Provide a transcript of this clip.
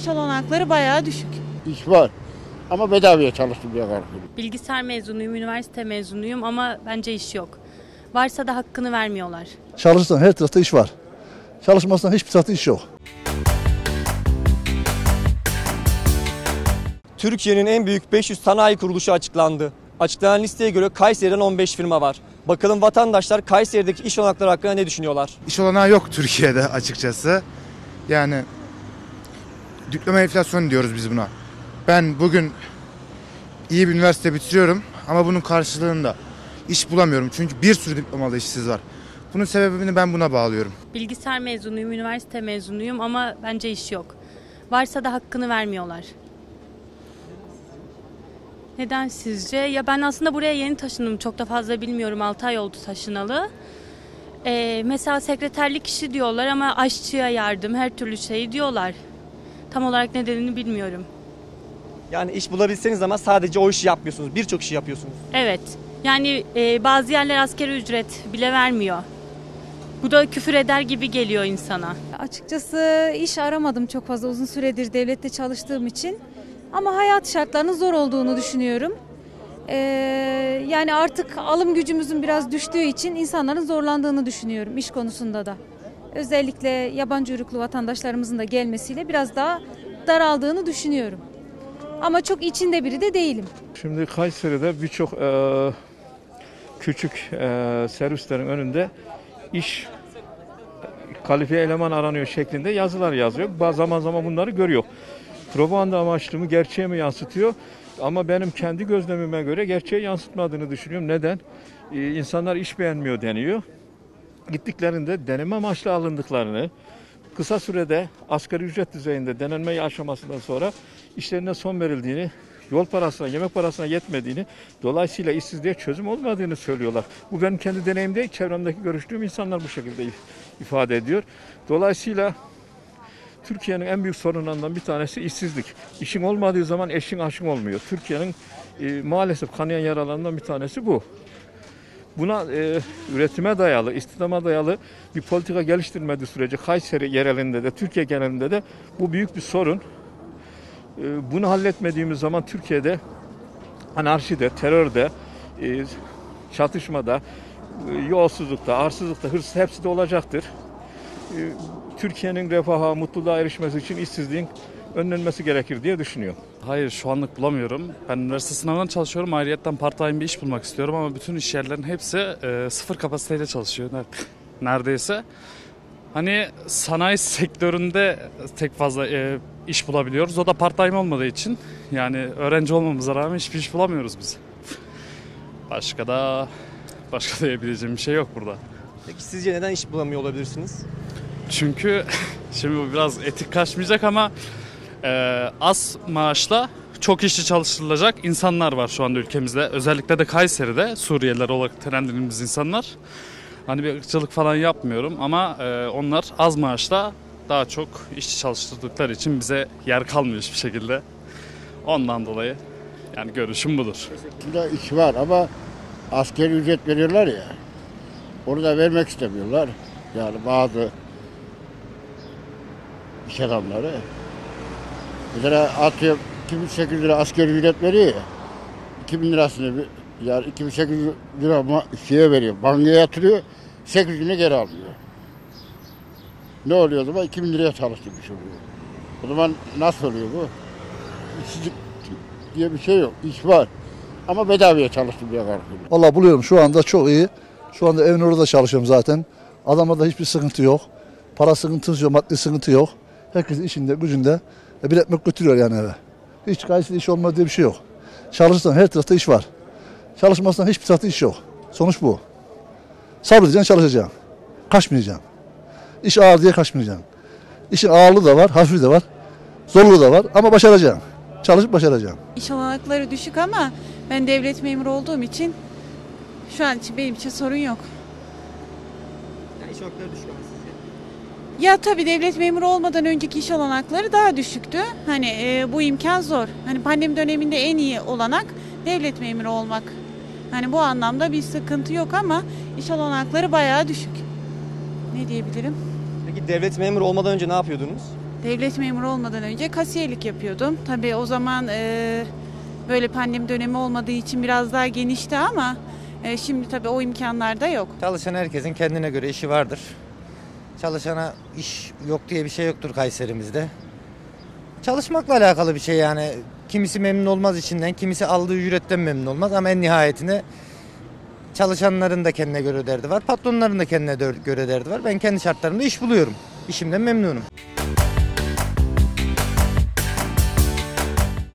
İş olanakları bayağı düşük. İş var. Ama bedavaya çalıştım diye korkuyorum. Bilgisayar mezunuyum, üniversite mezunuyum ama bence iş yok. Varsa da hakkını vermiyorlar. Çalışırsan her tarafta iş var. Çalışmazsan hiçbir tarafta iş yok. Türkiye'nin en büyük 500 sanayi kuruluşu açıklandı. Açıklanan listeye göre Kayseri'den 15 firma var. Bakalım vatandaşlar Kayseri'deki iş olanakları hakkında ne düşünüyorlar? İş olanağı yok Türkiye'de açıkçası. Yani diploma enflasyonu diyoruz biz buna. Ben bugün iyi bir üniversite bitiriyorum ama bunun karşılığında iş bulamıyorum. Çünkü bir sürü diplomalı işsiz var. Bunun sebebini ben buna bağlıyorum. Bilgisayar mezunuyum, üniversite mezunuyum ama bence iş yok. Varsa da hakkını vermiyorlar. Neden sizce? Ya ben aslında buraya yeni taşındım. Çok da fazla bilmiyorum. 6 ay oldu taşınalı. Ee, mesela sekreterlik işi diyorlar ama aşçıya yardım, her türlü şeyi diyorlar. Tam olarak nedenini bilmiyorum. Yani iş bulabilseniz ama sadece o işi yapmıyorsunuz. Birçok işi yapıyorsunuz. Evet. Yani e, bazı yerler askeri ücret bile vermiyor. Bu da küfür eder gibi geliyor insana. Açıkçası iş aramadım çok fazla uzun süredir devlette çalıştığım için. Ama hayat şartlarının zor olduğunu düşünüyorum. Ee, yani artık alım gücümüzün biraz düştüğü için insanların zorlandığını düşünüyorum iş konusunda da. Özellikle yabancı uyruklu vatandaşlarımızın da gelmesiyle biraz daha daraldığını düşünüyorum. Ama çok içinde biri de değilim. Şimdi Kayseri'de birçok eee, küçük eee, servislerin önünde iş kalifiye eleman aranıyor şeklinde yazılar yazıyor. Bazı zaman zaman bunları görüyor. Propaganda amaçlı mı gerçeği mi yansıtıyor? Ama benim kendi gözlemime göre gerçeği yansıtmadığını düşünüyorum. Neden? Ee, insanlar iş beğenmiyor deniyor. Gittiklerinde deneme amaçlı alındıklarını, kısa sürede asgari ücret düzeyinde denenme aşamasından sonra işlerine son verildiğini, yol parasına, yemek parasına yetmediğini, dolayısıyla işsizliğe çözüm olmadığını söylüyorlar. Bu benim kendi deneyimde, çevremdeki görüştüğüm insanlar bu şekilde ifade ediyor. Dolayısıyla Türkiye'nin en büyük sorunlarından bir tanesi işsizlik. İşin olmadığı zaman eşin aşın olmuyor. Türkiye'nin e, maalesef kanayan yaralarından bir tanesi bu. Buna e, üretime dayalı, istihdama dayalı bir politika geliştirmediği sürece Kayseri yerelinde de, Türkiye genelinde de bu büyük bir sorun. E, bunu halletmediğimiz zaman Türkiye'de anarşide, terörde, e, çatışmada, e, yolsuzlukta, arsızlıkta, hırsız hepsi de olacaktır. E, Türkiye'nin refaha, mutluluğa erişmesi için işsizliğin önlenmesi gerekir diye düşünüyorum. Hayır şu anlık bulamıyorum. Ben üniversite sınavından çalışıyorum. Ayrıyetten part time bir iş bulmak istiyorum ama bütün iş yerlerinin hepsi e, sıfır kapasiteyle çalışıyor. ner- Neredeyse. Hani sanayi sektöründe tek fazla e, iş bulabiliyoruz. O da part time olmadığı için. Yani öğrenci olmamıza rağmen hiçbir iş bulamıyoruz biz. Başka da başka diyebileceğim bir şey yok burada. Peki sizce neden iş bulamıyor olabilirsiniz? Çünkü şimdi bu biraz etik kaçmayacak ama e, az maaşla çok işçi çalıştırılacak insanlar var şu anda ülkemizde. Özellikle de Kayseri'de Suriyeliler olarak nitelendirdiğimiz insanlar. Hani bir ırkçılık falan yapmıyorum ama e, onlar az maaşla daha çok işçi çalıştırdıkları için bize yer kalmıyor hiçbir şekilde. Ondan dolayı yani görüşüm budur. Burada iş var ama askeri ücret veriyorlar ya. Onu da vermek istemiyorlar. Yani bazı iş adamları. Mesela atıyorum 2800 lira askeri ücret veriyor ya. 2000 lirasını bir- yani 2800 lira ma- şeye veriyor. Bankaya yatırıyor. 800 lira geri alıyor. Ne oluyor o zaman? 2000 liraya çalıştırmış oluyor. O zaman nasıl oluyor bu? İşsizlik diye bir şey yok. İş var. Ama bedavaya çalıştım diye korkuyorum. Vallahi buluyorum şu anda çok iyi. Şu anda evin orada çalışıyorum zaten. Adamlarda hiçbir sıkıntı yok. Para sıkıntısı yok, maddi sıkıntı yok. Herkes işinde, gücünde. E, bir ekmek götürüyor yani eve. Hiç Kayseri iş olmadı diye bir şey yok. Çalışırsan her tarafta iş var. Çalışmazsan hiçbir tarafta iş yok. Sonuç bu. Sabredeceksin, çalışacaksın. Kaçmayacaksın. İş ağır diye kaçmayacaksın. İşin ağırlığı da var, hafifi de var. Zorluğu da var ama başaracaksın. Çalışıp başaracaksın. İş olanakları düşük ama ben devlet memuru olduğum için şu an için benim için sorun yok. Yani iş olanakları düşük ama sizce? Ya tabii devlet memuru olmadan önceki iş olanakları daha düşüktü. Hani e, bu imkan zor. Hani pandemi döneminde en iyi olanak devlet memuru olmak. Hani bu anlamda bir sıkıntı yok ama iş olanakları bayağı düşük. Ne diyebilirim? Peki devlet memuru olmadan önce ne yapıyordunuz? Devlet memuru olmadan önce kasiyerlik yapıyordum. Tabii o zaman e, böyle pandemi dönemi olmadığı için biraz daha genişti ama e, şimdi tabii o imkanlar da yok. Çalışan herkesin kendine göre işi vardır. Çalışana iş yok diye bir şey yoktur Kayserimizde. Çalışmakla alakalı bir şey yani. Kimisi memnun olmaz içinden, kimisi aldığı ücretten memnun olmaz ama en nihayetinde çalışanların da kendine göre derdi var, patronların da kendine göre derdi var. Ben kendi şartlarımda iş buluyorum. İşimden memnunum.